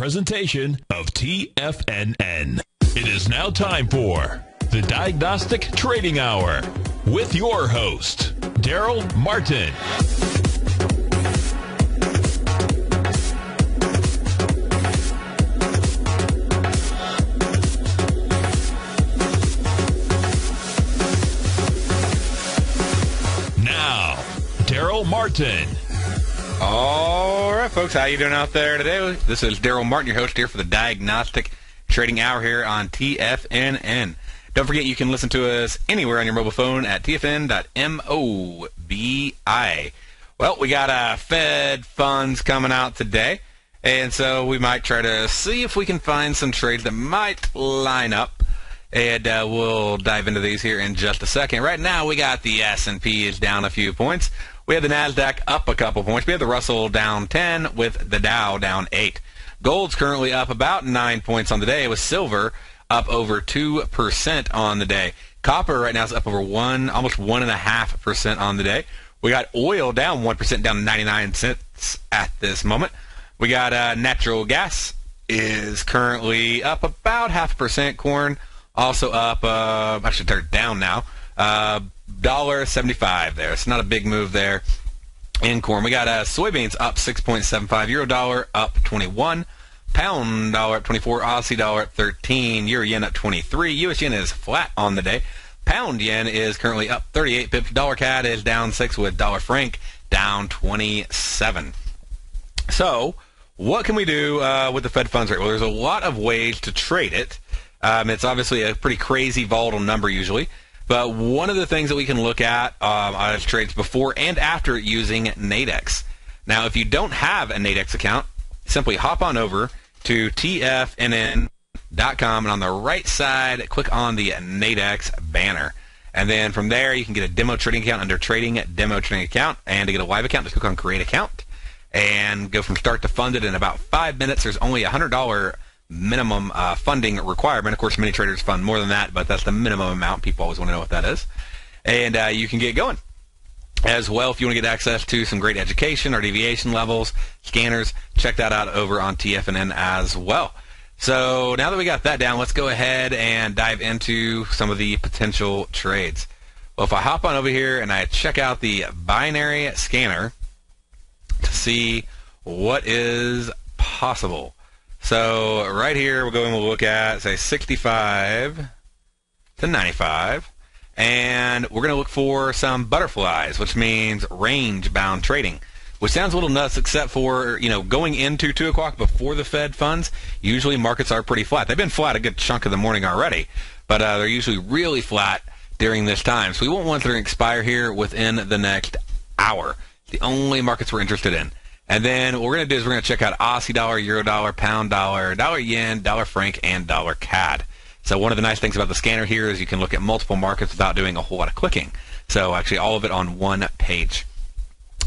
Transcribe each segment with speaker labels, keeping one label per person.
Speaker 1: presentation of TFNN. It is now time for the Diagnostic Trading Hour with your host, Darrell Martin. Now, Darrell Martin.
Speaker 2: All right, folks, how you doing out there today? This is Darrell Martin, your host here for the Diagnostic Trading Hour here on TFNN. Don't forget you can listen to us anywhere on your mobile phone at tfn.mobi. Well, we got uh, Fed funds coming out today, and so we might try to see if we can find some trades that might line up. And uh, we'll dive into these here in just a second. Right now, we got the S&P is down a few points. We had the Nasdaq up a couple points. We had the Russell down 10 with the Dow down 8. Gold's currently up about 9 points on the day with silver up over 2% on the day. Copper right now is up over 1 almost 1.5% on the day. We got oil down 1% down 99 cents at this moment. We got uh, natural gas is currently up about half a percent. Corn also up, uh, actually turned down now. Uh, dollar seventy-five there. It's not a big move there in corn. We got uh, soybeans up 6.75, euro dollar up 21, pound dollar up 24, Aussie dollar up 13, euro yen up 23, US yen is flat on the day. Pound yen is currently up 38 pips. Dollar CAD is down 6 with dollar franc down 27. So, what can we do uh, with the Fed funds rate? Well, there's a lot of ways to trade it. Um, it's obviously a pretty crazy volatile number usually. But one of the things that we can look at um, on trades before and after using Nadex. Now, if you don't have a Nadex account, simply hop on over to tfnn.com and on the right side, click on the Nadex banner. And then from there, you can get a demo trading account under trading, demo trading account. And to get a live account, just click on create account and go from start to funded in about five minutes. There's only a $100 minimum uh, funding requirement. Of course, many traders fund more than that, but that's the minimum amount. People always want to know what that is. And uh, you can get going. As well, if you want to get access to some great education or deviation levels, scanners, check that out over on TFNN as well. So now that we got that down, let's go ahead and dive into some of the potential trades. Well, if I hop on over here and I check out the binary scanner to see what is possible. So right here, we're going to look at, say, 65 to 95. And we're going to look for some butterflies, which means range-bound trading, which sounds a little nuts, except for, you know, going into 2 o'clock before the Fed funds, usually markets are pretty flat. They've been flat a good chunk of the morning already, but uh, they're usually really flat during this time. So we won't want that expire here within the next hour. The only markets we're interested in. And then what we're going to do is we're going to check out Aussie dollar, Euro dollar, Pound dollar, Dollar yen, Dollar franc, and Dollar CAD. So one of the nice things about the scanner here is you can look at multiple markets without doing a whole lot of clicking. So actually all of it on one page.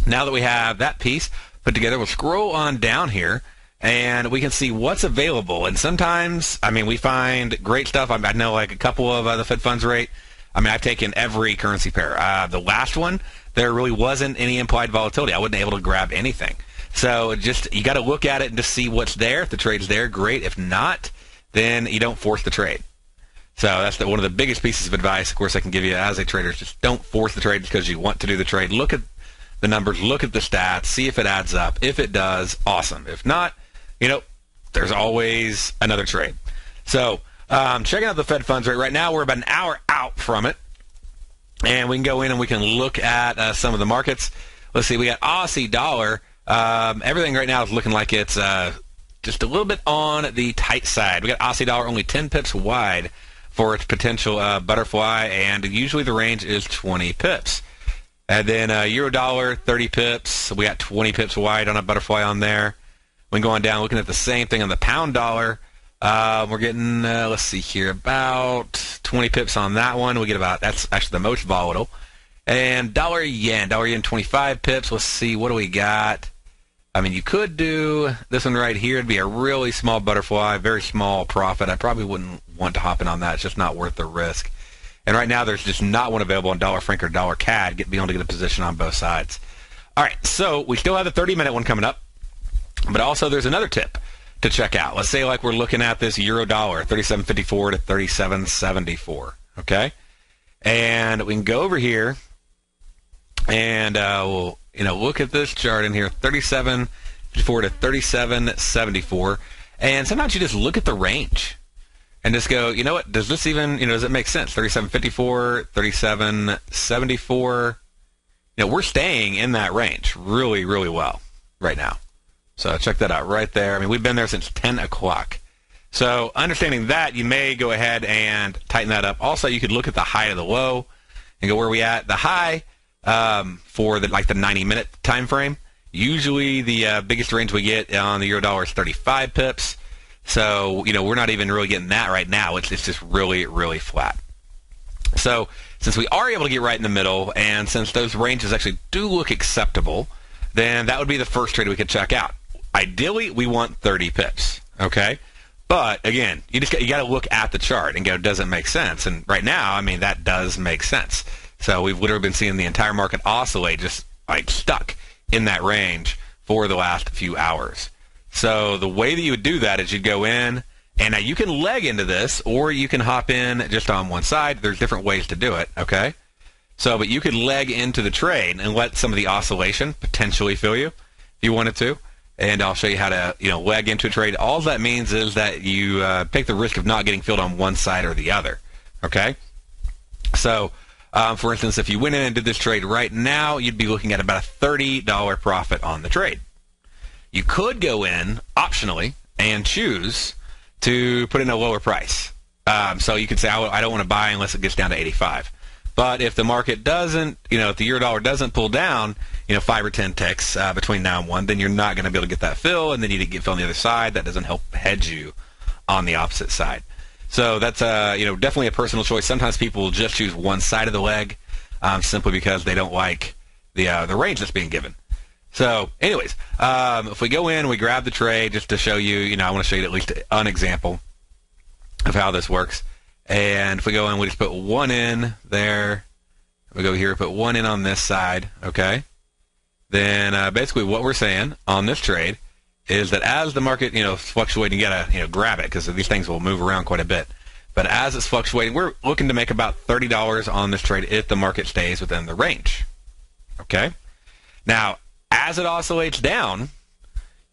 Speaker 2: Now that we have that piece put together, we'll scroll on down here and we can see what's available. And sometimes, I mean, we find great stuff. I, know like a couple of uh, the Fed funds rate. I mean, I've taken every currency pair. Uh, the last one, there really wasn't any implied volatility. I wasn't able to grab anything. So just you got to look at it and just see what's there. If the trade's there, great. If not, then you don't force the trade. So that's the, one of the biggest pieces of advice, of course, I can give you as a trader. Just don't force the trade because you want to do the trade. Look at the numbers, look at the stats, see if it adds up. If it does, awesome. If not, you know, there's always another trade. So um, checking out the Fed funds rate right now, we're about an hour out from it, and we can go in and we can look at uh, some of the markets. Let's see, we got Aussie dollar. Um, everything right now is looking like it's uh, just a little bit on the tight side. We got Aussie dollar only 10 pips wide for its potential uh, butterfly, and usually the range is 20 pips. And then uh, euro dollar 30 pips. We got 20 pips wide on a butterfly on there. When going down, looking at the same thing on the pound dollar, uh, we're getting uh, let's see here about 20 pips on that one. We get about that's actually the most volatile. And dollar yen, dollar yen 25 pips. Let's see what do we got. I mean, you could do this one right here. It'd be a really small butterfly, very small profit. I probably wouldn't want to hop in on that. It's just not worth the risk. And right now, there's just not one available on dollar franc or dollar CAD. Get be able to get a position on both sides. All right, so we still have the 30 minute one coming up, but also there's another tip to check out. Let's say like we're looking at this euro dollar, 37.54 to 37.74. Okay, and we can go over here and uh, we'll you know look at this chart in here, 37.54 to 37.74. And sometimes you just look at the range and just go, you know what? Does this even, you know, does it make sense? 3754, 3774. You know, we're staying in that range really, really well right now. So check that out right there. I mean, we've been there since 10 o'clock. So understanding that, you may go ahead and tighten that up. Also, you could look at the high of the low and go where we at. The high um, for the like the 90 minute time frame. Usually, the uh, biggest range we get on the euro dollar is 35 pips. So, you know, we're not even really getting that right now. It's, it's just really, really flat. So, since we are able to get right in the middle, and since those ranges actually do look acceptable, then that would be the first trade we could check out. Ideally, we want 30 pips, okay? But again, you just got, you got to look at the chart and go, does it make sense? And right now, I mean, that does make sense. So we've literally been seeing the entire market oscillate, just like stuck in that range for the last few hours. So the way that you would do that is you'd go in, and now you can leg into this, or you can hop in just on one side. There's different ways to do it. Okay. So, but you could leg into the trade and let some of the oscillation potentially fill you if you wanted to. And I'll show you how to, you know, leg into a trade. All that means is that you uh, take the risk of not getting filled on one side or the other. Okay. So, um, for instance, if you went in and did this trade right now, you'd be looking at about a $30 profit on the trade. You could go in optionally and choose to put in a lower price. Um, so you could say, I don't want to buy unless it gets down to 85. But if the market doesn't, you know, if the euro dollar doesn't pull down, you know, five or ten ticks uh, between now and one, then you're not going to be able to get that fill, and then you need to get fill on the other side. That doesn't help hedge you on the opposite side. So that's uh, you know definitely a personal choice. Sometimes people will just choose one side of the leg um, simply because they don't like the uh, the range that's being given. So, anyways, um, if we go in, we grab the tray just to show you, you know, I want to show you at least an example of how this works. And if we go in, we just put one in there. We go here, put one in on this side, okay? Then uh, basically what we're saying on this trade is that as the market, you know, fluctuating, you gotta, you know, grab it because these things will move around quite a bit. But as it's fluctuating, we're looking to make about $30 on this trade if the market stays within the range. Okay? Now, as it oscillates down,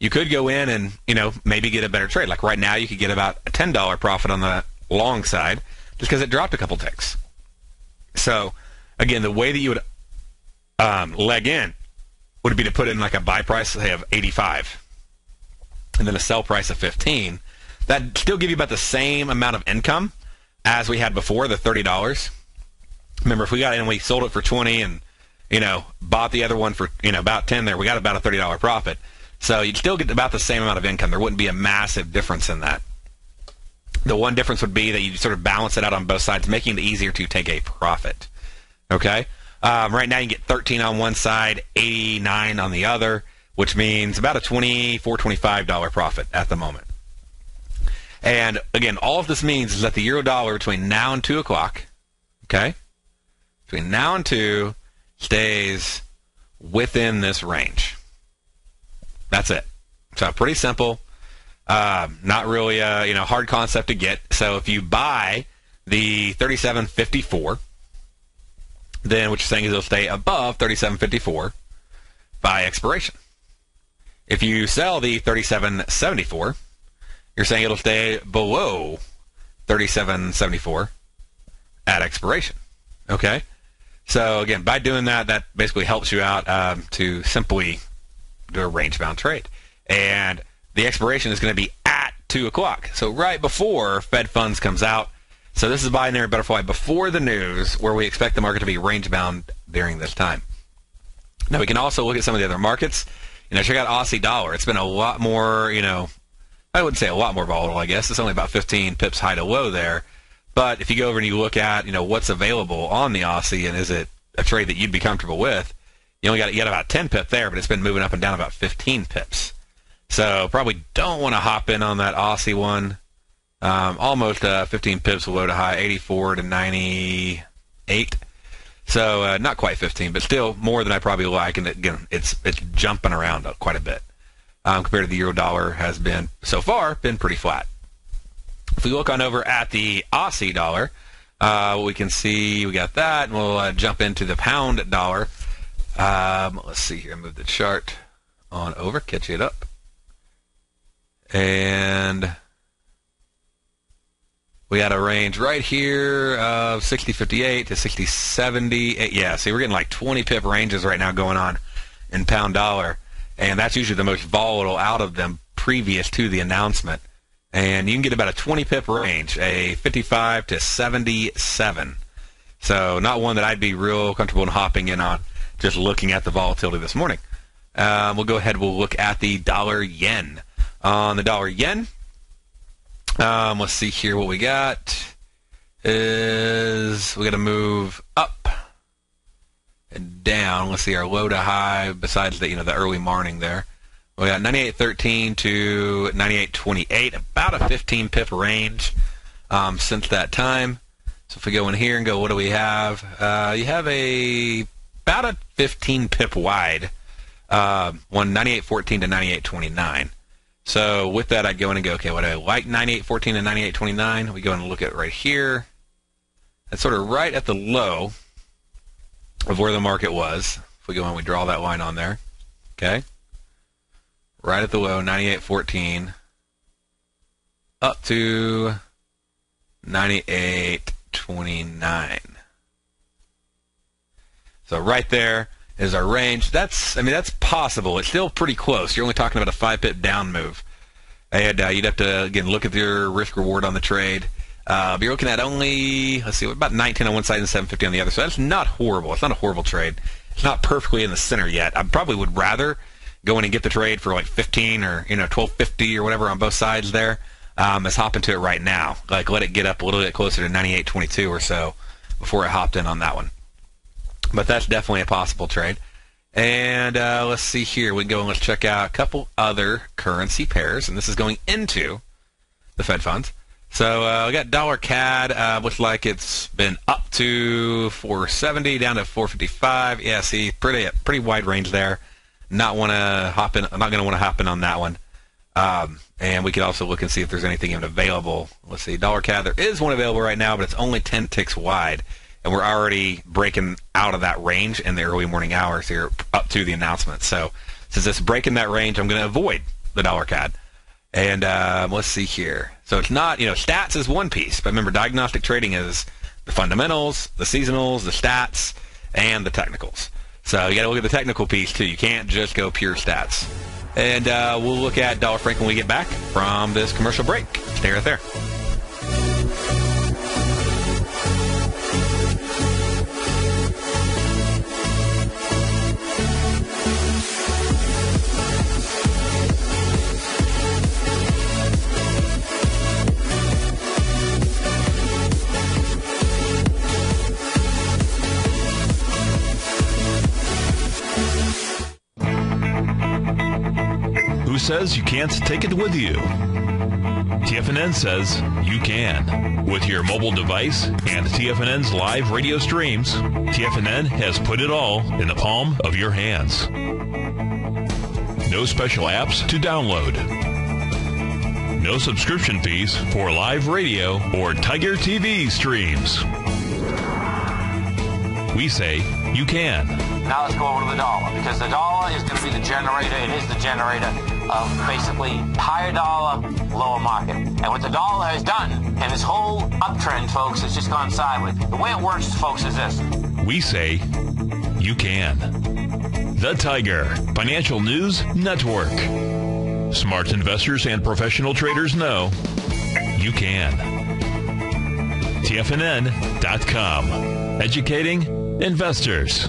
Speaker 2: you could go in and you know maybe get a better trade. Like right now, you could get about a ten dollar profit on the long side just because it dropped a couple ticks. So again, the way that you would um, leg in would be to put in like a buy price say of eighty five, and then a sell price of fifteen. That still give you about the same amount of income as we had before, the thirty dollars. Remember, if we got in and we sold it for twenty and you know, bought the other one for, you know, about 10 there. We got about a $30 profit. So you'd still get about the same amount of income. There wouldn't be a massive difference in that. The one difference would be that you sort of balance it out on both sides, making it easier to take a profit. Okay? Um, right now you get 13 on one side, 89 on the other, which means about a $24, $25 profit at the moment. And again, all of this means is that the euro dollar between now and 2 o'clock, okay, between now and 2, stays within this range. That's it. So pretty simple. Uh, not really a you know hard concept to get. So if you buy the 3754, then what you're saying is it'll stay above 3754 by expiration. If you sell the 3774, you're saying it'll stay below 3774 at expiration. Okay? So again, by doing that, that basically helps you out um, to simply do a range-bound trade. And the expiration is going to be at 2 o'clock. So right before Fed funds comes out. So this is binary butterfly before the news where we expect the market to be range-bound during this time. Now we can also look at some of the other markets. You know, check out Aussie dollar. It's been a lot more, you know, I wouldn't say a lot more volatile, I guess. It's only about 15 pips high to low there. But if you go over and you look at, you know, what's available on the Aussie and is it a trade that you'd be comfortable with, you only got, you got about 10 pip there, but it's been moving up and down about 15 pips. So probably don't want to hop in on that Aussie one. Um, almost uh, 15 pips low to high, 84 to 98. So uh, not quite 15, but still more than I probably like. And again, it's it's jumping around quite a bit. um, compared to the euro dollar has been so far been pretty flat. If we look on over at the Aussie dollar, uh, we can see we got that, and we'll uh, jump into the pound dollar. Um, let's see here. Move the chart on over, catch it up, and we got a range right here of 60.58 to 60.70. Yeah, see, we're getting like 20 pip ranges right now going on in pound dollar, and that's usually the most volatile out of them previous to the announcement. And you can get about a 20 pip range, a 55 to 77. So not one that I'd be real comfortable in hopping in on, just looking at the volatility this morning. Um, we'll go ahead. We'll look at the dollar yen. On the dollar yen, um, let's see here what we got. Is we got to move up and down. Let's see our low to high. Besides the you know the early morning there, we got 98.13 to 98.28, about a 15 pip range um, since that time. So if we go in here and go, what do we have? Uh, you have a about a 15 pip wide, uh, one 98.14 to 98.29. So with that, I'd go in and go, okay, what do I like 98.14 and 98.29? We go in and look at right here. That's sort of right at the low of where the market was. If we go in, we draw that line on there. Okay. Right at the low, 98.14. Up to 98.29. So right there is our range. That's, I mean, that's possible. It's still pretty close. You're only talking about a five pip down move. And uh, you'd have to again look at your risk reward on the trade. Uh, but you're looking at only let's see, about 19 on one side and 750 on the other. So that's not horrible. It's not a horrible trade. It's not perfectly in the center yet. I probably would rather go in and get the trade for like 15 or you know 1250 or whatever on both sides there. Um, as hop into it right now. Like let it get up a little bit closer to 98.22 or so before I hopped in on that one. But that's definitely a possible trade. And uh, let's see here. We go and let's check out a couple other currency pairs, and this is going into the Fed funds. So uh, we got dollar CAD. Uh, looks like it's been up to 470, down to 455. Yeah, see, pretty pretty wide range there. Not want to hop in. I'm not going to want to hop in on that one. Um, and we could also look and see if there's anything even available. Let's see, dollar CAD. There is one available right now, but it's only 10 ticks wide and we're already breaking out of that range in the early morning hours here up to the announcement. So since it's breaking that range, I'm going to avoid the dollar CAD. And um, let's see here. So it's not, you know, stats is one piece, but remember, diagnostic trading is the fundamentals, the seasonals, the stats, and the technicals. So you got to look at the technical piece too. You can't just go pure stats. And uh, we'll look at dollar franc when we get back from this commercial break. Stay right there.
Speaker 1: Says you can't take it with you. TFNN says you can. With your mobile device and TFNN's live radio streams, TFNN has put it all in the palm of your hands. No special apps to download. No subscription fees for live radio or Tiger TV streams. We say you can.
Speaker 3: Now let's go over to the dollar because the dollar is going to be the generator. It is the generator of basically higher dollar, lower market. And what the dollar has done, and this whole uptrend, folks, has just gone sideways. The way it works, folks, is this.
Speaker 1: We say you can. The Tiger Financial News Network. Smart investors and professional traders know you can. TFNN.com. Educating investors.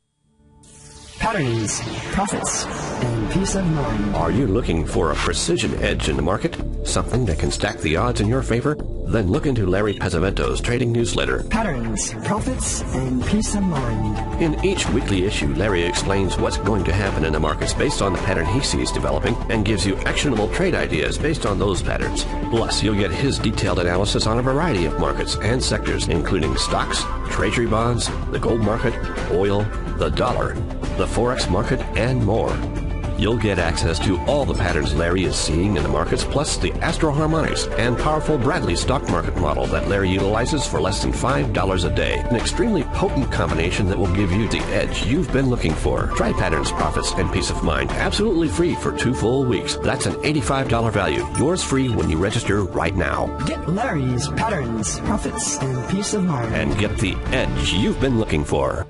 Speaker 4: Patterns, profits, and peace of mind.
Speaker 5: Are you looking for a precision edge in the market? Something that can stack the odds in your favor? Then look into Larry Pesavento's trading newsletter.
Speaker 4: Patterns, profits, and peace of mind.
Speaker 5: In each weekly issue, Larry explains what's going to happen in the markets based on the pattern he sees developing and gives you actionable trade ideas based on those patterns. Plus, you'll get his detailed analysis on a variety of markets and sectors, including stocks, treasury bonds, the gold market, oil, the dollar, the forex market, and more. You'll get access to all the patterns Larry is seeing in the markets, plus the Astro Harmonics and powerful Bradley stock market model that Larry utilizes for less than $5 a day. An extremely potent combination that will give you the edge you've been looking for. Try patterns, profits, and peace of mind absolutely free for two full weeks. That's an $85 value. Yours free when you register right now.
Speaker 4: Get Larry's patterns, profits, and peace of mind.
Speaker 5: And get the edge you've been looking for.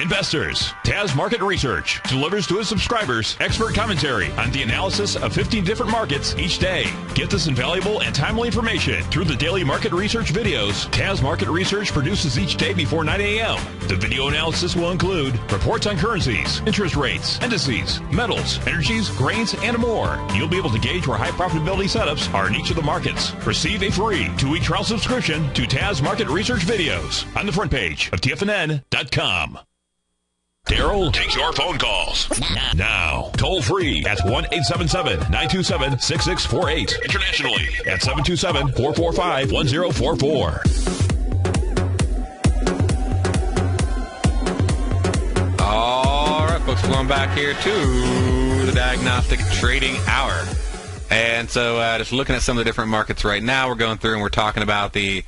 Speaker 1: Investors, Taz Market Research delivers to its subscribers expert commentary on the analysis of 15 different markets each day. Get this invaluable and timely information through the daily market research videos Taz Market Research produces each day before 9 a.m. The video analysis will include reports on currencies, interest rates, indices, metals, energies, grains, and more. You'll be able to gauge where high profitability setups are in each of the markets. Receive a free two-week trial subscription to Taz Market Research videos on the front page of TFNN.com. Darrell takes your phone calls now. Toll free at 1 877 927 6648. Internationally at 727 445 1044.
Speaker 2: All right, folks, going back here to the Diagnostic Trading Hour. And so, uh, just looking at some of the different markets right now, we're going through and we're talking about the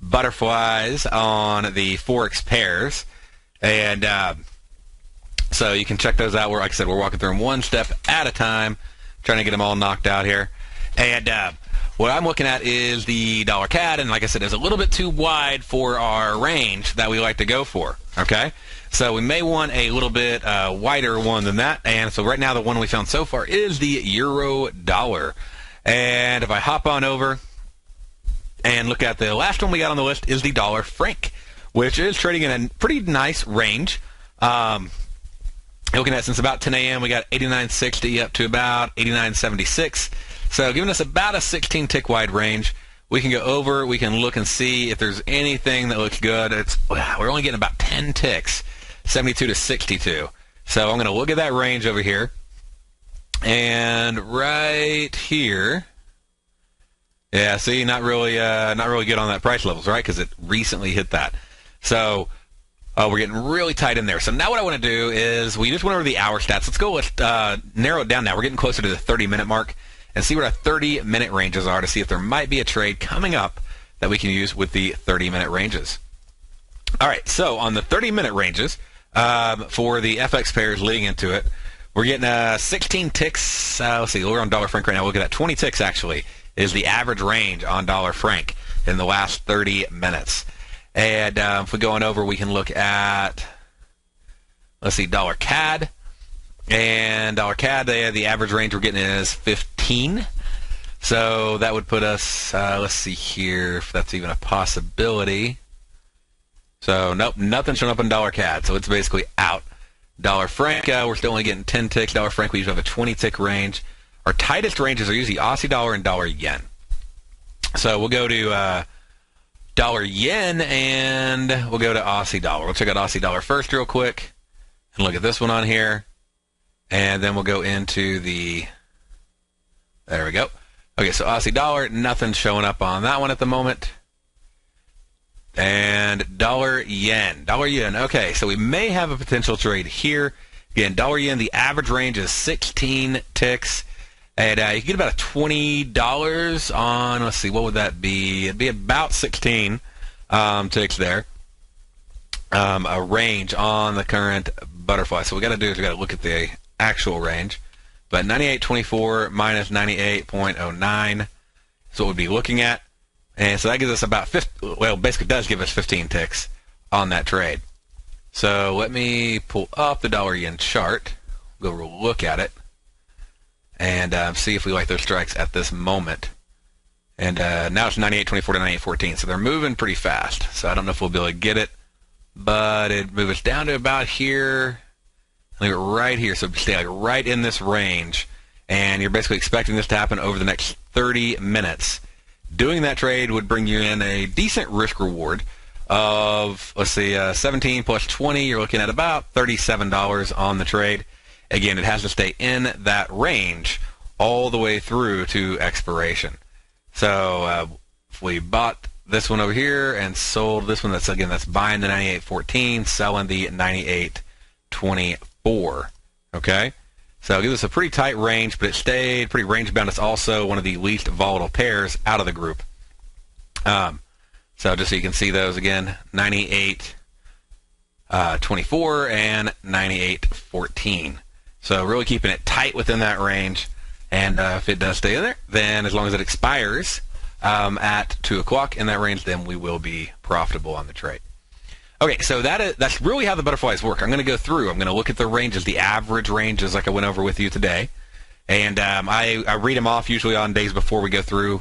Speaker 2: butterflies on the Forex pairs. And uh, so you can check those out. We're, like I said, we're walking through them one step at a time, trying to get them all knocked out here. And uh, what I'm looking at is the dollar CAD, and like I said, it's a little bit too wide for our range that we like to go for. Okay, so we may want a little bit uh, wider one than that. And so right now, the one we found so far is the euro dollar. And if I hop on over and look at the last one we got on the list is the dollar franc, which is trading in a pretty nice range. Um, looking at since about 10 a.m. we got 89.60 up to about 89.76. So giving us about a 16 tick wide range. We can go over. We can look and see if there's anything that looks good. It's we're only getting about 10 ticks, 72 to 62. So I'm going to look at that range over here, and right here. Yeah, see, not really, uh, not really good on that price levels, right? Because it recently hit that. So uh, we're getting really tight in there. So now what I want to do is we just went over the hour stats. Let's go. Let's uh, narrow it down now. We're getting closer to the 30 minute mark and see what our 30 minute ranges are to see if there might be a trade coming up that we can use with the 30 minute ranges. All right. So on the 30 minute ranges um, for the FX pairs leading into it, we're getting uh, 16 ticks. Uh, let's see. We're on dollar franc right now. Look at that. 20 ticks actually is the average range on dollar franc in the last 30 minutes. And uh, if we go on over, we can look at let's see, dollar CAD. And dollar CAD, they, the average range we're getting is 15. So that would put us, uh, let's see here, if that's even a possibility. So nope, nothing showing up in dollar CAD. So it's basically out. Dollar franc, uh, we're still only getting 10 ticks. Dollar franc, we usually have a 20 tick range. Our tightest ranges are usually Aussie dollar and dollar yen. So we'll go to uh, dollar yen and we'll go to Aussie dollar. We'll check out Aussie dollar first, real quick, and look at this one on here, and then we'll go into the. There we go. Okay, so Aussie dollar, nothing showing up on that one at the moment. And dollar yen. Dollar yen. Okay, so we may have a potential trade here. Again, dollar yen, the average range is 16 ticks. And uh, you get about a $20 on, let's see, what would that be? It'd be about 16 um, ticks there. Um, a range on the current butterfly. So we got to do is we got to look at the actual range. But 98.24 minus 98.09 is what we'd be looking at. And so that gives us about 50, well, basically does give us 15 ticks on that trade. So let me pull up the dollar yen chart, go look at it, and uh, see if we like those strikes at this moment. And uh, now it's 98.24 to 98.14, so they're moving pretty fast. So I don't know if we'll be able to get it, but it moves down to about here. Leave it right here, so stay like right in this range, and you're basically expecting this to happen over the next 30 minutes. Doing that trade would bring you in a decent risk reward of, let's see, uh, 17 plus 20. You're looking at about $37 on the trade. Again, it has to stay in that range all the way through to expiration. So uh, if we bought this one over here and sold this one, that's again that's buying the 98.14, selling the 98.24. Okay. So it gives us a pretty tight range, but it stayed pretty range bound. It's also one of the least volatile pairs out of the group. Um, so just so you can see those again, 98 uh, 24 and 98 14. So really keeping it tight within that range. And uh, if it does stay in there, then as long as it expires um, at 2 o'clock in that range, then we will be profitable on the trade. Okay, so that is, that's really how the butterflies work. I'm going to go through. I'm going to look at the ranges, the average ranges, like I went over with you today, and um, I, I read them off usually on days before we go through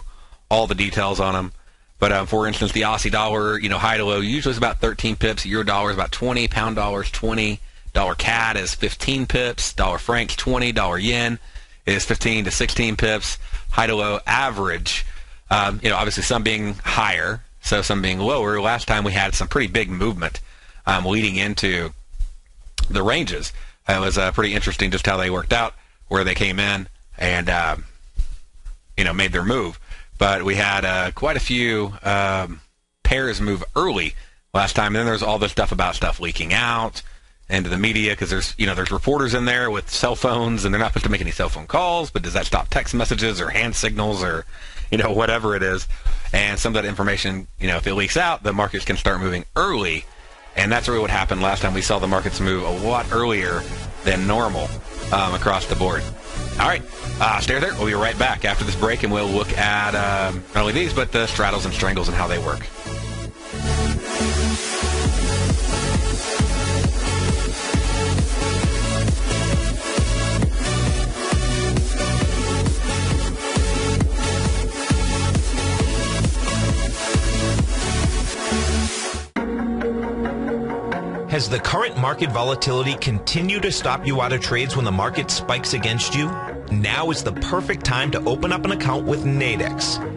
Speaker 2: all the details on them. But um, for instance, the Aussie dollar, you know, high to low usually is about 13 pips. Euro dollar is about 20. Pound dollar is 20. Dollar CAD is 15 pips. Dollar franc 20. Dollar yen is 15 to 16 pips. High to low average. Um, you know, obviously some being higher, so some being lower. Last time we had some pretty big movement um, leading into the ranges. It was uh, pretty interesting just how they worked out, where they came in and uh, you know made their move. But we had uh, quite a few um, pairs move early last time, and then there's all this stuff about stuff leaking out into the media because there's you know there's reporters in there with cell phones and they're not supposed to make any cell phone calls, but does that stop text messages or hand signals or you know whatever it is? and some of that information, you know, if it leaks out, the markets can start moving early, and that's really what happened last time. We saw the markets move a lot earlier than normal um, across the board. All right, uh, stay there. We'll be right back after this break, and we'll look at um, not only these, but the straddles and strangles and how they work.
Speaker 6: Has the current market volatility continued to stop you out of trades when the market spikes against you? Now is the perfect time to open up an account with Nadex.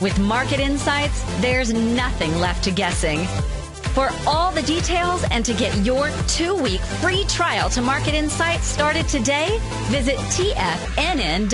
Speaker 7: With market insights, there's nothing left to guessing. For all the details and to get your two week free trial to Market Insights started today, visit TFNN.com.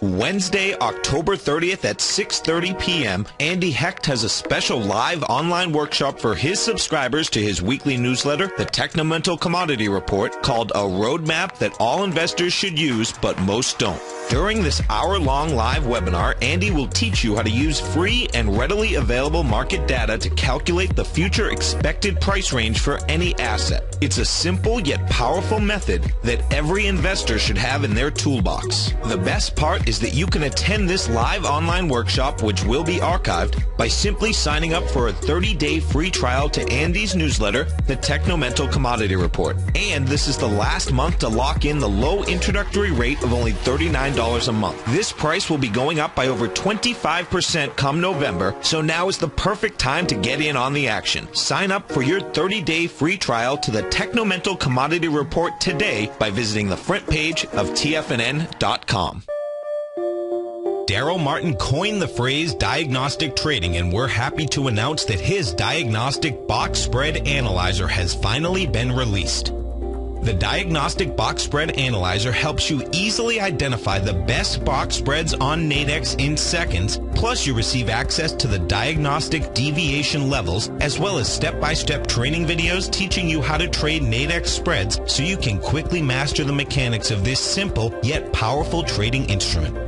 Speaker 6: Wednesday, October 30th at 6:30 p.m., Andy Hecht has a special live online workshop for his subscribers to his weekly newsletter, The Technomental Commodity Report, called A Roadmap That All Investors Should Use But Most Don't. During this hour-long live webinar, Andy will teach you how to use free and readily available market data to calculate the future expected price range for any asset. It's a simple yet powerful method that every investor should have in their toolbox. The best part is that you can attend this live online workshop, which will be archived, by simply signing up for a 30-day free trial to Andy's newsletter, The Technomental Commodity Report. And this is the last month to lock in the low introductory rate of only $39 a month. This price will be going up by over 25% come November, so now is the perfect time to get in on the action. Sign up for your 30-day free trial to the Technomental Commodity Report today by visiting the front page of TFNN.com.
Speaker 8: Darrell Martin coined the phrase diagnostic trading, and we're happy to announce that his diagnostic box spread analyzer has finally been released. The Diagnostic Box Spread Analyzer helps you easily identify the best box spreads on Nadex in seconds, plus you receive access to the diagnostic deviation levels, as well as step-by-step training videos teaching you how to trade Nadex spreads so you can quickly master the mechanics of this simple yet powerful trading instrument.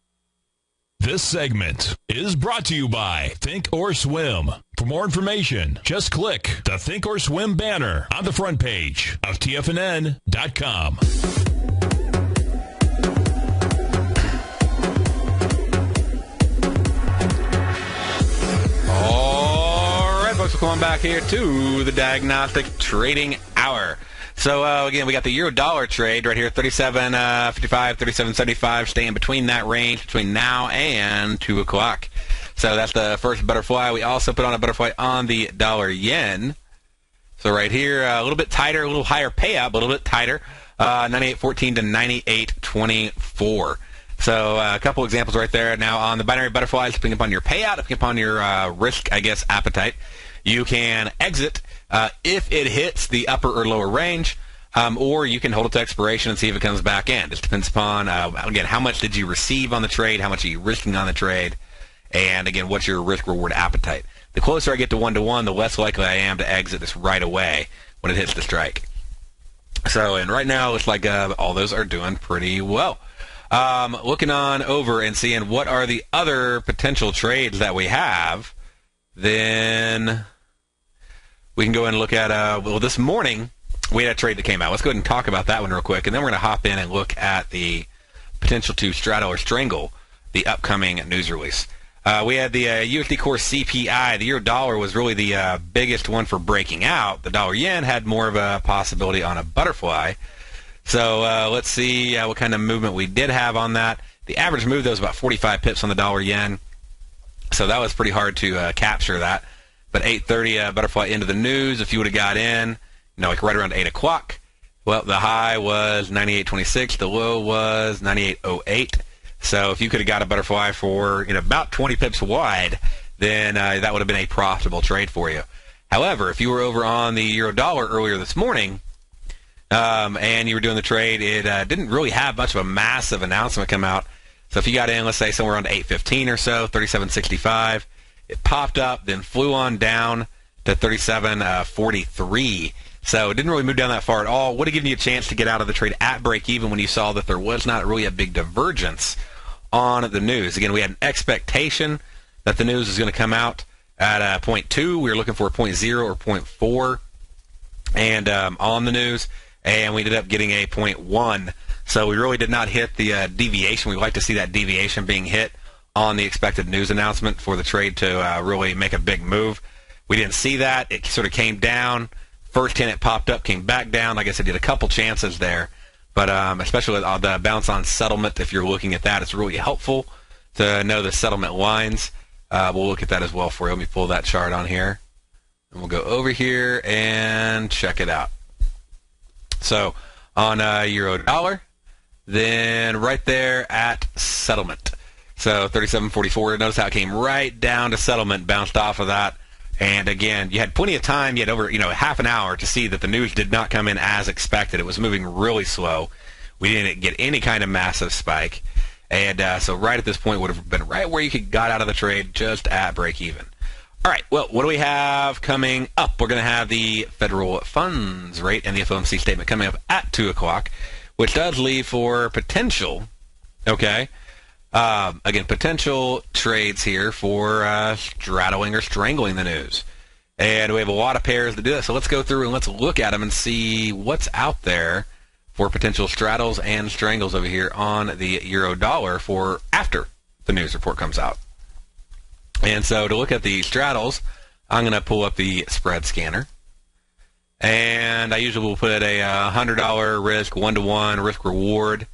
Speaker 1: This segment is brought to you by Think or Swim. For more information, just click the Think or Swim banner on the front page of TFNN.com.
Speaker 2: All right, folks, we're coming back here to the Diagnostic Trading Hour. So uh, again, we got the euro dollar trade right here, 37 uh, 55, 37 75, staying between that range between now and 2 o'clock. So that's the first butterfly. We also put on a butterfly on the dollar yen. So right here, uh, a little bit tighter, a little higher payout, but a little bit tighter. Uh, 98.14 to 98.24. So uh, a couple examples right there. Now on the binary butterflies, depending upon your payout, depending upon your uh, risk, I guess, appetite, you can exit uh, if it hits the upper or lower range, um, or you can hold it to expiration and see if it comes back in. It depends upon, uh, again, how much did you receive on the trade, how much are you risking on the trade, and again, what's your risk reward appetite. The closer I get to one to one, the less likely I am to exit this right away when it hits the strike. So, and right now, it's like uh, all those are doing pretty well. Um, looking on over and seeing what are the other potential trades that we have, then we can go and look at, uh, well, this morning we had a trade that came out. Let's go ahead and talk about that one real quick, and then we're going to hop in and look at the potential to straddle or strangle the upcoming news release. Uh, we had the uh, USD Core CPI. The euro dollar was really the uh, biggest one for breaking out. The dollar yen had more of a possibility on a butterfly. So uh, let's see uh, what kind of movement we did have on that. The average move, though, was about 45 pips on the dollar yen. So that was pretty hard to uh, capture that. But 8:30 uh, butterfly into the news. If you would have got in, you know, like right around 8 o'clock. Well, the high was 98.26. The low was 98.08. So if you could have got a butterfly for you know about 20 pips wide, then uh, that would have been a profitable trade for you. However, if you were over on the euro dollar earlier this morning, um, and you were doing the trade, it uh, didn't really have much of a massive announcement come out. So if you got in, let's say somewhere around 815 or so, 3765, it popped up, then flew on down to 3743. So it didn't really move down that far at all. Would have given you a chance to get out of the trade at break even when you saw that there was not really a big divergence on the news. Again, we had an expectation that the news was going to come out at uh, point two. We were looking for a point zero or point 0.4 and um, on the news, and we ended up getting a point one. So we really did not hit the uh, deviation. We like to see that deviation being hit on the expected news announcement for the trade to uh, really make a big move. We didn't see that. It sort of came down. First ten it popped up, came back down. I guess it did a couple chances there, but um, especially uh, the bounce on settlement, if you're looking at that, it's really helpful to know the settlement lines. Uh, we'll look at that as well for you. Let me pull that chart on here, and we'll go over here and check it out. So on uh, euro dollar, then right there at settlement. So 37.44. Notice how it came right down to settlement, bounced off of that. And again, you had plenty of time. You had over, you know, half an hour to see that the news did not come in as expected. It was moving really slow. We didn't get any kind of massive spike. And uh, so right at this point would have been right where you could got out of the trade just at break even. All right, well, what do we have coming up? We're going to have the federal funds rate and the FOMC statement coming up at 2 o'clock, which does leave for potential, okay, um, again, potential trades here for uh, straddling or strangling the news. And we have a lot of pairs to do that. So let's go through and let's look at them and see what's out there for potential straddles and strangles over here on the euro dollar for after the news report comes out. And so to look at the straddles, I'm going to pull up the spread scanner. And I usually will put a $100 risk, one to one risk reward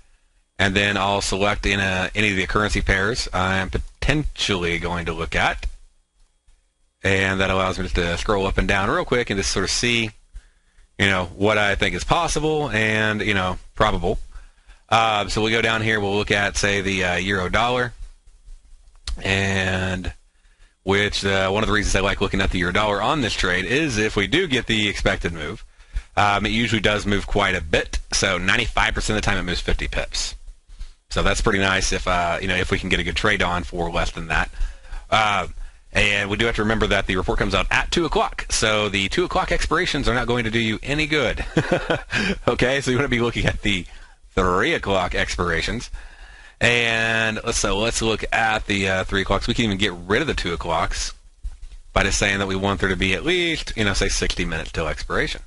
Speaker 2: and then I'll select in a, any of the currency pairs I'm potentially going to look at. And that allows me just to scroll up and down real quick and just sort of see, you know, what I think is possible and, you know, probable. Uh, so we'll go down here, we'll look at, say, the uh, euro dollar. And which uh, one of the reasons I like looking at the euro dollar on this trade is if we do get the expected move, um, it usually does move quite a bit. So 95% of the time it moves 50 pips. So that's pretty nice if uh, you know if we can get a good trade on for less than that. Uh, and we do have to remember that the report comes out at two o'clock, so the two o'clock expirations are not going to do you any good. okay, so you want to be looking at the three o'clock expirations. And so let's look at the uh, three o'clocks. We can even get rid of the two o'clocks by just saying that we want there to be at least you know say 60 minutes till expiration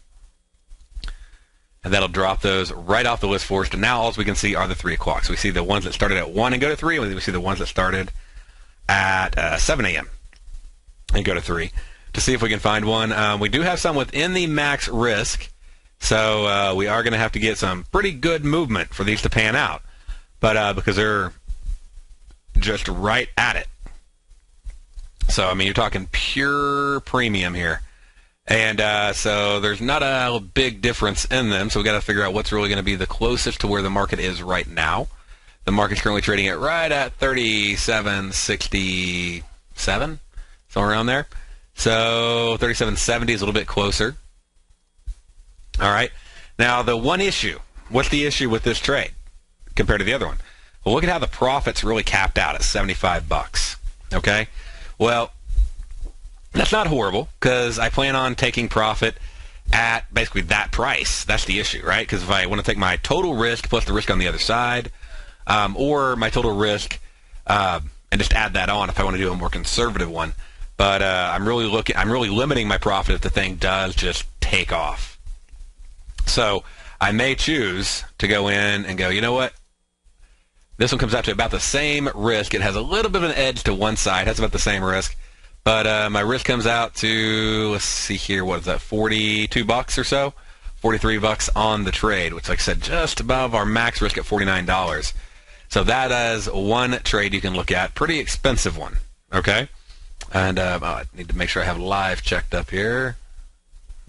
Speaker 2: and that'll drop those right off the list for us. And now all we can see are the three o'clock. So we see the ones that started at one and go to three, and we see the ones that started at uh, 7 a.m. and go to three to see if we can find one. Um, we do have some within the max risk, so uh, we are going to have to get some pretty good movement for these to pan out. But uh, because they're just right at it. So I mean, you're talking pure premium here. And uh, so there's not a big difference in them. So we've got to figure out what's really going to be the closest to where the market is right now. The market's currently trading at right at 37.67, somewhere around there. So 37.70 is a little bit closer. All right. Now the one issue. What's the issue with this trade compared to the other one? Well, look at how the profits really capped out at 75 bucks. Okay. Well, that's not horrible because I plan on taking profit at basically that price. That's the issue, right? Because if I want to take my total risk plus the risk on the other side, um, or my total risk uh, and just add that on if I want to do a more conservative one. But uh, I'm really looking. I'm really limiting my profit if the thing does just take off. So I may choose to go in and go. You know what? This one comes out to about the same risk. It has a little bit of an edge to one side. Has about the same risk. But uh, my risk comes out to let's see here, what is that, forty-two bucks or so, forty-three bucks on the trade, which, like I said, just above our max risk at forty-nine dollars. So that is one trade you can look at, pretty expensive one. Okay, and uh, oh, I need to make sure I have live checked up here.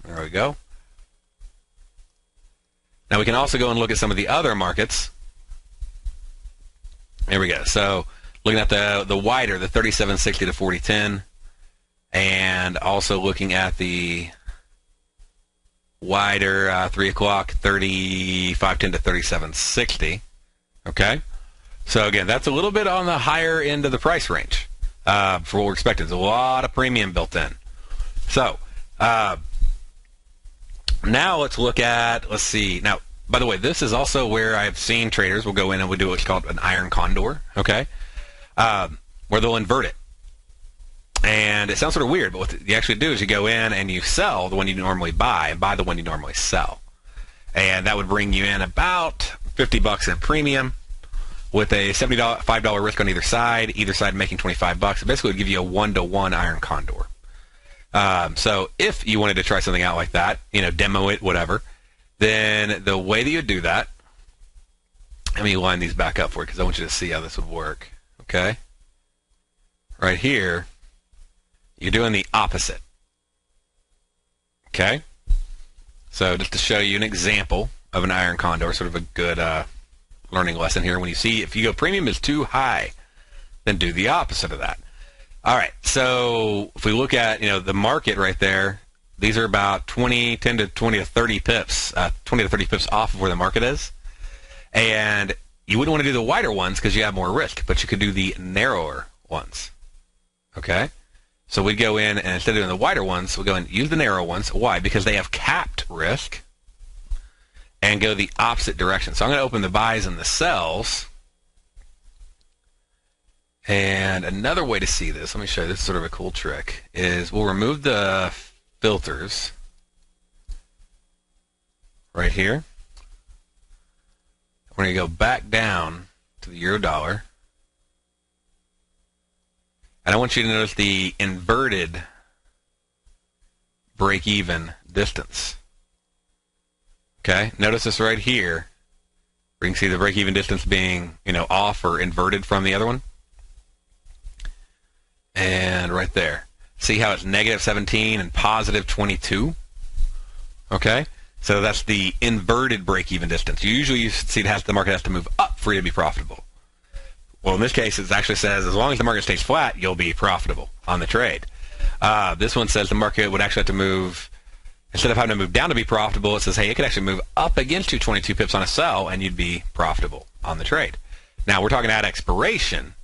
Speaker 2: There we go. Now we can also go and look at some of the other markets Here we go. So looking at the the wider, the 3760 to 4010, and also looking at the wider uh, three o'clock 3510 to 3760. Okay. So again, that's a little bit on the higher end of the price range uh, for what we're expecting. There's a lot of premium built in. So uh, now let's look at let's see now. By the way, this is also where I've seen traders will go in and will do what's called an iron condor. Okay, um, where they'll invert it. And it sounds sort of weird, but what you actually do is you go in and you sell the one you normally buy and buy the one you normally sell. And that would bring you in about 50 bucks in premium with a $75 risk on either side, either side making 25 bucks. It basically would give you a one-to-one iron condor. Um, so if you wanted to try something out like that, you know, demo it, whatever, then the way that you do that, let me line these back up for you because I want you to see how this would work. Okay? Right here, you're doing the opposite. Okay? So just to show you an example of an iron condor, sort of a good uh, learning lesson here. When you see if you go premium is too high, then do the opposite of that. All right. So if we look at you know the market right there, these are about 20, 10 to 20 to 30 pips, uh, 20 to 30 pips off of where the market is, and you wouldn't want to do the wider ones because you have more risk, but you could do the narrower ones. Okay. So we'd go in and instead of doing the wider ones, we'll go and use the narrow ones. Why? Because they have capped risk and go the opposite direction. So I'm going to open the buys and the sells. And another way to see this, let me show you, this is sort of a cool trick, is we'll remove the filters right here. We're going to go back down to the euro dollar. And I want you to notice the inverted break even distance. Okay, notice this right here. We can see the break even distance being, you know, off or inverted from the other one. And right there. See how it's negative 17 and positive 22? Okay? So that's the inverted break even distance. Usually you see it has the market has to move up for you to be profitable. Well, in this case, it actually says as long as the market stays flat, you'll be profitable on the trade. Uh, this one says the market would actually have to move instead of having to move down to be profitable. It says, hey, it could actually move up against 222 pips on a sell, and you'd be profitable on the trade. Now we're talking at expiration.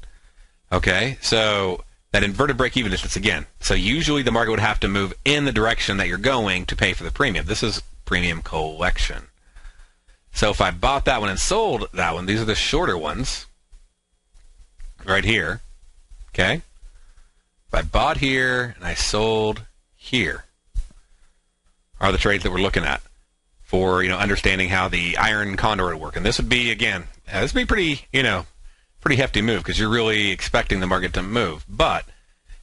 Speaker 2: Okay, so that inverted break-even distance again. So usually the market would have to move in the direction that you're going to pay for the premium. This is premium collection. So if I bought that one and sold that one, these are the shorter ones right here. Okay? If I bought here and I sold here are the trades that we're looking at for, you know, understanding how the iron condor would work. And this would be, again, uh, this would be pretty, you know, pretty hefty move because you're really expecting the market to move. But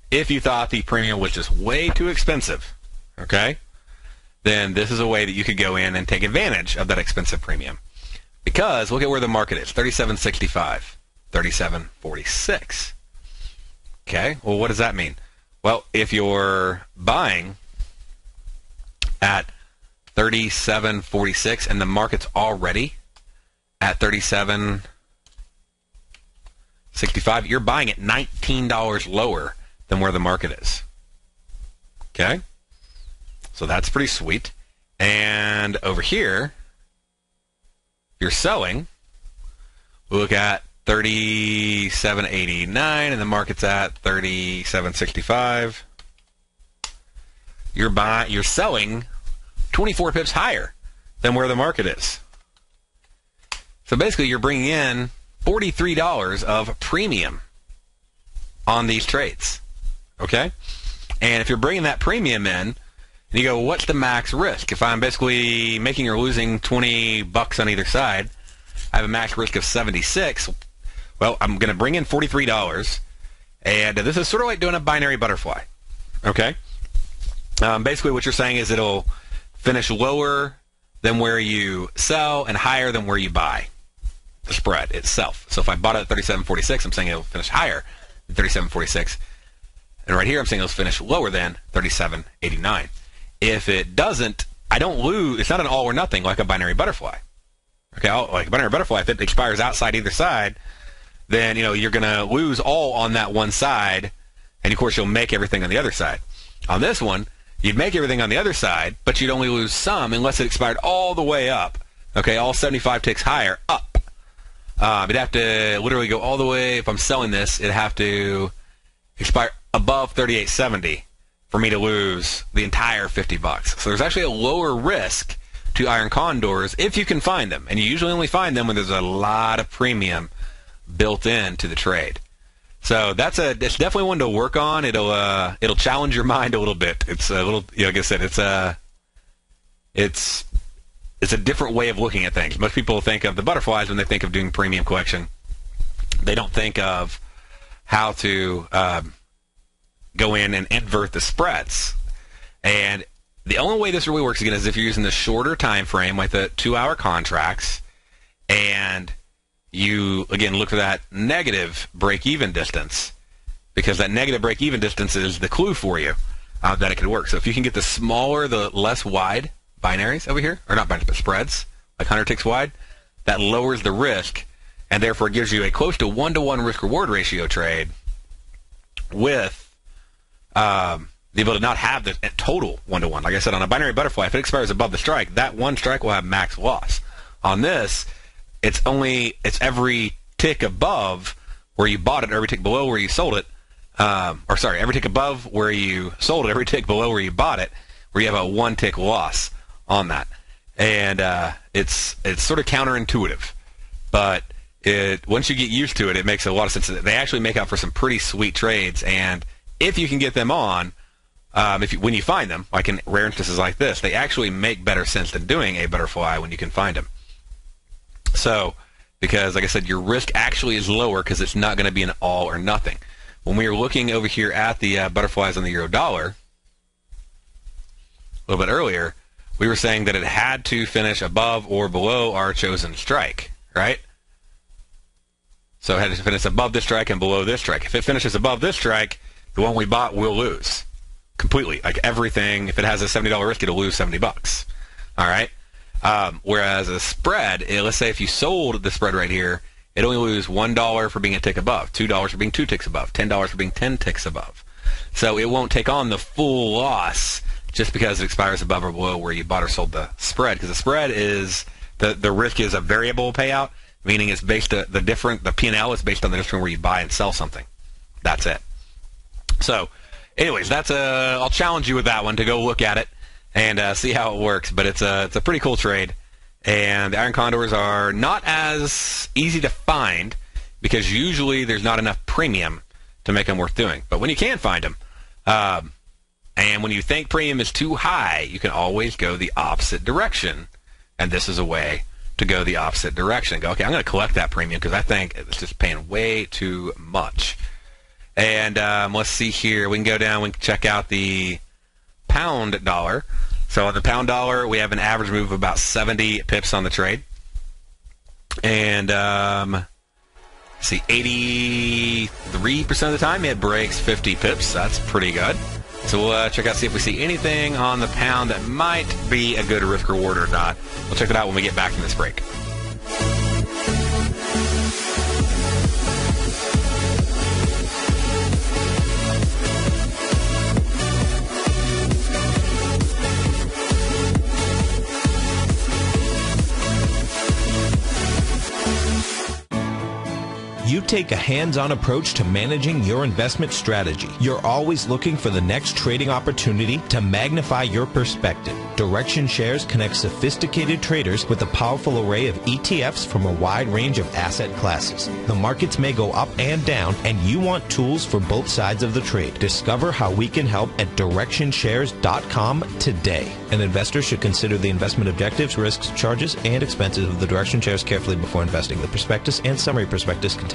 Speaker 2: if you thought the premium was just way too expensive, okay, then this is a way that you could go in and take advantage of that expensive premium. Because look at where the market is 3765, 3746. Okay, well, what does that mean? Well, if you're buying at 3746 and the market's already at 3765, you're buying at $19 lower than where the market is. Okay? So that's pretty sweet. And over here, you're selling, we look at 3789 and the market's at 3765 you're buying you're selling 24 pips higher than where the market is. So basically you're bringing in $43 of premium on these trades okay? And if you're bringing that premium in and you go what's the max risk? If i'm basically making or losing 20 bucks on either side i have a max risk of 76 well, I'm going to bring in $43, and this is sort of like doing a binary butterfly. Okay? Um, basically, what you're saying is it'll finish lower than where you sell and higher than where you buy the spread itself. So if I bought it at 37.46, I'm saying it'll finish higher than 37.46. And right here, I'm saying it'll finish lower than 37.89. If it doesn't, I don't lose. It's not an all or nothing like a binary butterfly. Okay, like a binary butterfly, if it expires outside either side, then you know you're going to lose all on that one side, and of course you'll make everything on the other side. On this one, you'd make everything on the other side, but you'd only lose some unless it expired all the way up. Okay, all 75 ticks higher up. Um, it'd have to literally go all the way. If I'm selling this, it'd have to expire above 3870 for me to lose the entire 50 bucks. So there's actually a lower risk to iron condors if you can find them, and you usually only find them when there's a lot of premium built into the trade. So that's a it's definitely one to work on. It'll uh, it'll challenge your mind a little bit. It's a little like I said, it's a it's it's a different way of looking at things. Most people think of the butterflies when they think of doing premium collection. They don't think of how to um, go in and invert the spreads. And the only way this really works again is if you're using the shorter time frame, like the two-hour contracts, and you again look for that negative break-even distance because that negative break-even distance is the clue for you uh, that it could work. So if you can get the smaller, the less wide binaries over here, or not binaries, but spreads, like 100 ticks wide, that lowers the risk and therefore gives you a close to one-to-one risk-reward ratio trade with um, the ability to not have the total one-to-one. Like I said, on a binary butterfly, if it expires above the strike, that one strike will have max loss. On this, it's only it's every tick above where you bought it, every tick below where you sold it, um, or sorry, every tick above where you sold it, every tick below where you bought it, where you have a one tick loss on that, and uh, it's it's sort of counterintuitive, but it once you get used to it, it makes a lot of sense. They actually make out for some pretty sweet trades, and if you can get them on, um, if you, when you find them, like in rare instances like this, they actually make better sense than doing a butterfly when you can find them. So, because like I said, your risk actually is lower because it's not going to be an all or nothing. When we were looking over here at the uh, butterflies on the euro dollar a little bit earlier, we were saying that it had to finish above or below our chosen strike, right? So it had to finish above this strike and below this strike. If it finishes above this strike, the one we bought will lose completely. Like everything, if it has a $70 risk, it'll lose 70 bucks. All right? Um, whereas a spread, eh, let's say if you sold the spread right here, it only lose one dollar for being a tick above, two dollars for being two ticks above, ten dollars for being ten ticks above. So it won't take on the full loss just because it expires above or below where you bought or sold the spread. Because the spread is the the risk is a variable payout, meaning it's based the, the different the P and L is based on the difference where you buy and sell something. That's it. So, anyways, that's a I'll challenge you with that one to go look at it and uh, see how it works. But it's a it's a pretty cool trade, and the iron condors are not as easy to find because usually there's not enough premium to make them worth doing. But when you can find them, um, and when you think premium is too high, you can always go the opposite direction, and this is a way to go the opposite direction. Go, okay, I'm going to collect that premium because I think it's just paying way too much. And um, let's see here. We can go down. We can check out the pound dollar. So on the pound dollar, we have an average move of about 70 pips on the trade. And um, see, 83% of the time it breaks 50 pips. That's pretty good. So we'll uh, check out, see if we see anything on the pound that might be a good risk reward or not. We'll check it out when we get back from this break.
Speaker 6: You take a hands-on approach to managing your investment strategy. You're always looking for the next trading opportunity to magnify your perspective. Direxion Shares connects sophisticated traders with a powerful array of ETFs from a wide range of asset classes. The markets may go up and down, and you want tools for both sides of the trade. Discover how we can help at DirexionShares.com today. An investor should consider the investment objectives, risks, charges, and expenses of the Direxion Shares carefully before investing. The prospectus and summary prospectus contain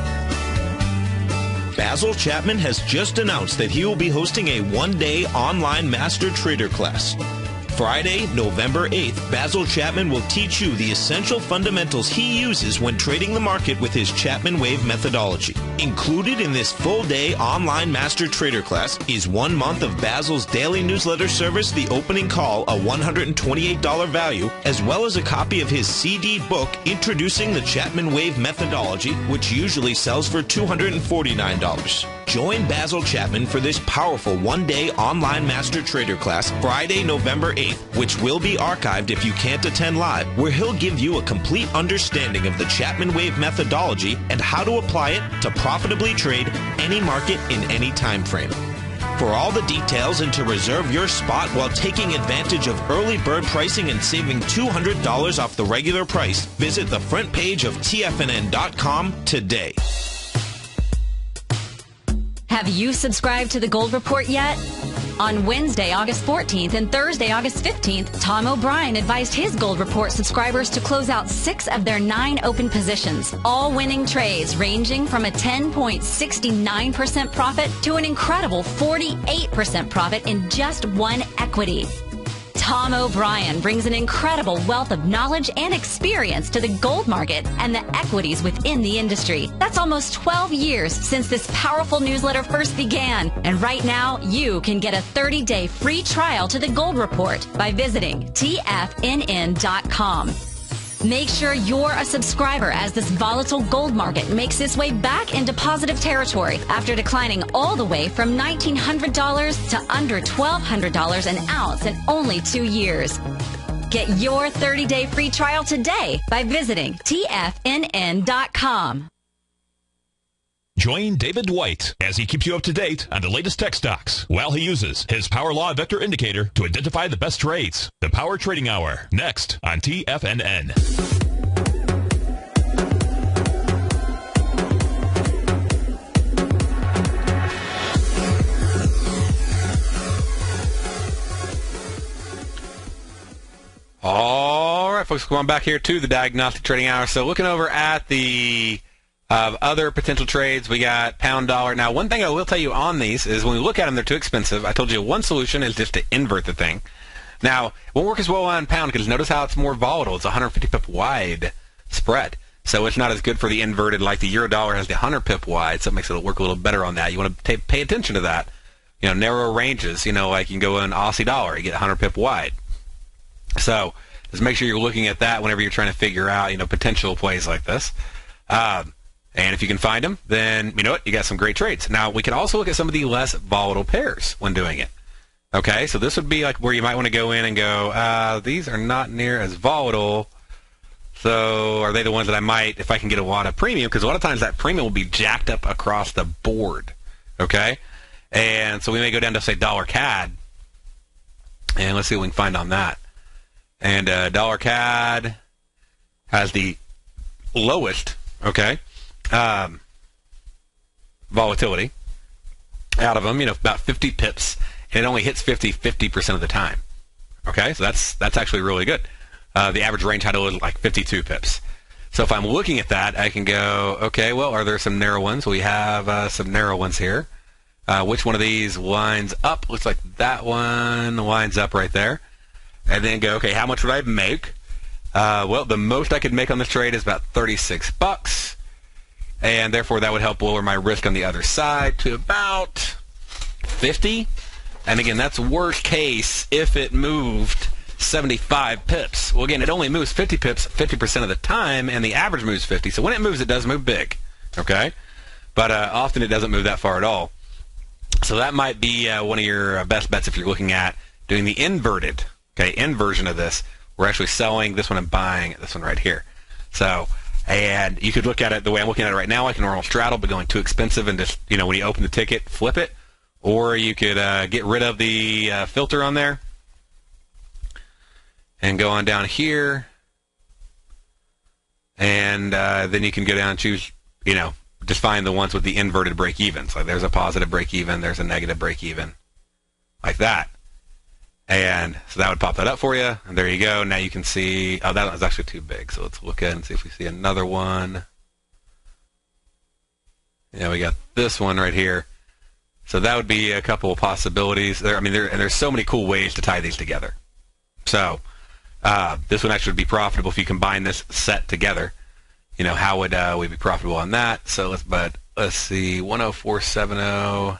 Speaker 6: Basil Chapman has just announced that he will be hosting a one-day online master trader class. Friday, November 8th, Basil Chapman will teach you the essential fundamentals he uses when trading the market with his Chapman Wave methodology. Included in this full day online master trader class is one month of Basil's daily newsletter service, The Opening Call, a $128 value, as well as a copy of his CD book introducing the Chapman Wave methodology, which usually sells for $249. Join Basil Chapman for this powerful one-day online master trader class Friday, November 8th, which will be archived if you can't attend live, where he'll give you a complete understanding of the Chapman Wave methodology and how to apply it to profitably trade any market in any time frame. For all the details and to reserve your spot while taking advantage of early bird pricing and saving $200 off the regular price, visit the front page of TFNN.com today.
Speaker 7: Have you subscribed to the Gold Report yet? On Wednesday, August 14th and Thursday, August 15th, Tom O'Brien advised his Gold Report subscribers to close out six of their nine open positions, all winning trades ranging from a 10.69% profit to an incredible 48% profit in just one equity. Tom O'Brien brings an incredible wealth of knowledge and experience to the gold market and the equities within the industry. That's almost 12 years since this powerful newsletter first began. And right now, you can get a 30 day free trial to the Gold Report by visiting TFNN.com. Make sure you're a subscriber as this volatile gold market makes its way back into positive territory after declining all the way from $1,900 to under $1,200 an ounce in only two years. Get your 30 day free trial today by visiting TFNN.com.
Speaker 1: Join David White as he keeps you up to date on the latest tech stocks while he uses his Power Law Vector Indicator to identify the best trades. The Power Trading Hour, next on TFNN.
Speaker 2: All right, folks, come on back here to the Diagnostic Trading Hour. So, looking over at the uh, other potential trades, we got pound dollar. Now, one thing I will tell you on these is when we look at them, they're too expensive. I told you one solution is just to invert the thing. Now, it won't work as well on pound because notice how it's more volatile. It's 150 pip wide spread. So it's not as good for the inverted like the euro dollar has the 100 pip wide, so it makes it work a little better on that. You want to pay attention to that. You know, narrow ranges, you know, like you can go in Aussie dollar, you get 100 pip wide. So just make sure you're looking at that whenever you're trying to figure out, you know, potential plays like this. Um, and if you can find them, then you know what, you got some great trades. Now we can also look at some of the less volatile pairs when doing it. Okay, so this would be like where you might want to go in and go, uh, these are not near as volatile. So are they the ones that I might, if I can get a lot of premium? Because a lot of times that premium will be jacked up across the board. Okay, and so we may go down to say dollar CAD, and let's see what we can find on that. And uh, dollar CAD has the lowest, okay, um, volatility out of them. You know, about 50 pips, and it only hits 50 50% of the time. Okay, so that's that's actually really good. Uh, the average range title is like 52 pips. So if I'm looking at that, I can go, okay, well, are there some narrow ones? We have uh, some narrow ones here. Uh, which one of these lines up? Looks like that one lines up right there. And then go, okay, how much would I make? Uh, well, the most I could make on this trade is about 36 bucks. And therefore that would help lower my risk on the other side to about 50. And again, that's worst case if it moved 75 pips. Well, again, it only moves 50 pips 50% of the time, and the average moves 50. So when it moves, it does move big. Okay? But uh, often it doesn't move that far at all. So that might be uh, one of your uh, best bets if you're looking at doing the inverted, okay, inversion of this. We're actually selling this one and buying this one right here. So, and you could look at it the way I'm looking at it right now, like a normal straddle, but going too expensive and just, you know, when you open the ticket, flip it. Or you could uh, get rid of the uh, filter on there and go on down here. And uh, then you can go down and choose, you know, just find the ones with the inverted break evens. Like there's a positive break even, there's a negative break even, like that. And so that would pop that up for you. And there you go. Now you can see, oh, that was actually too big. So let's look at and see if we see another one. Yeah, we got this one right here. So that would be a couple of possibilities. There, I mean, there, and there's so many cool ways to tie these together. So uh, this one actually would be profitable if you combine this set together. You know, how would uh, we be profitable on that? So let's, but let's see, 10470.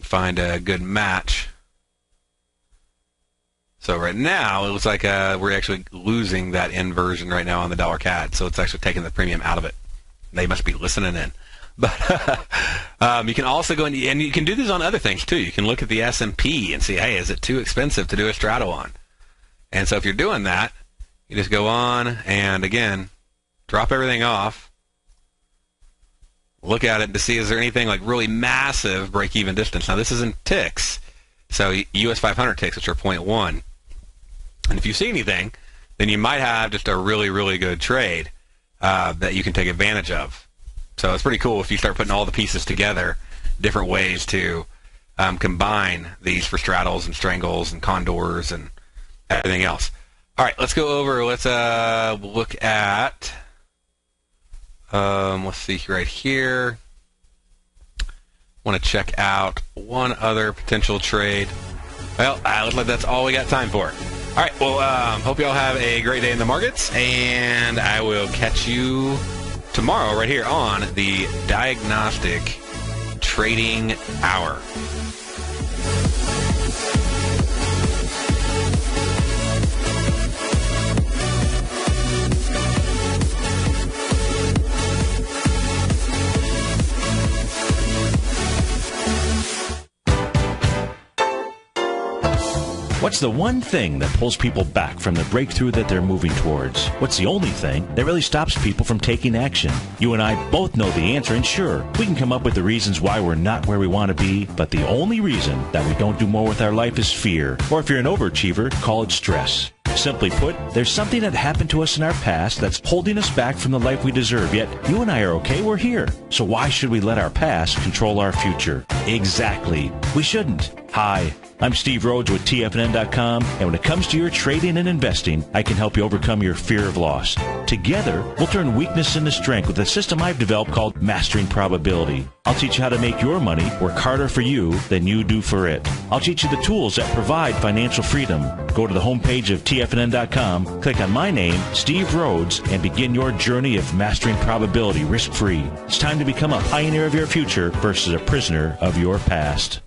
Speaker 2: Find a good match. So right now, it looks like uh, we're actually losing that inversion right now on the dollar CAD. So it's actually taking the premium out of it. They must be listening in. But um, you can also go and you can do this on other things too. You can look at the S&P and see, hey, is it too expensive to do a straddle on? And so if you're doing that, you just go on and again, drop everything off. Look at it to see is there anything like really massive break-even distance. Now this is in ticks, so US 500 ticks, which are 0.1. And if you see anything, then you might have just a really, really good trade uh, that you can take advantage of. So it's pretty cool if you start putting all the pieces together, different ways to um, combine these for straddles and strangles and condors and everything else. All right, let's go over. Let's uh, look at. Um, let's see right here. Want to check out one other potential trade. Well, uh, looks like that's all we got time for. All right. Well, um, hope you all have a great day in the markets, and I will catch you tomorrow right here on the Diagnostic Trading Hour.
Speaker 9: What's the one thing that pulls people back from the breakthrough that they're moving towards? What's the only thing that really stops people from taking action? You and I both know the answer, and sure, we can come up with the reasons why we're not where we want to be, but the only reason that we don't do more with our life is fear. Or if you're an overachiever, call it stress. Simply put, there's something that happened to us in our past that's holding us back from the life we deserve, yet you and I are okay, we're here. So why should we let our past control our future? Exactly. We shouldn't. Hi, I'm Steve Rhodes with TFNN.com, and when it comes to your trading and investing, I can help you overcome your fear of loss. Together, we'll turn weakness into strength with a system I've developed called Mastering Probability. I'll teach you how to make your money work harder for you than you do for it. I'll teach you the tools that provide financial freedom. Go to the homepage of TFNN.com, click on my name, Steve Rhodes, and begin your journey of mastering probability risk free. It's time to become a pioneer of your future versus a prisoner of your past.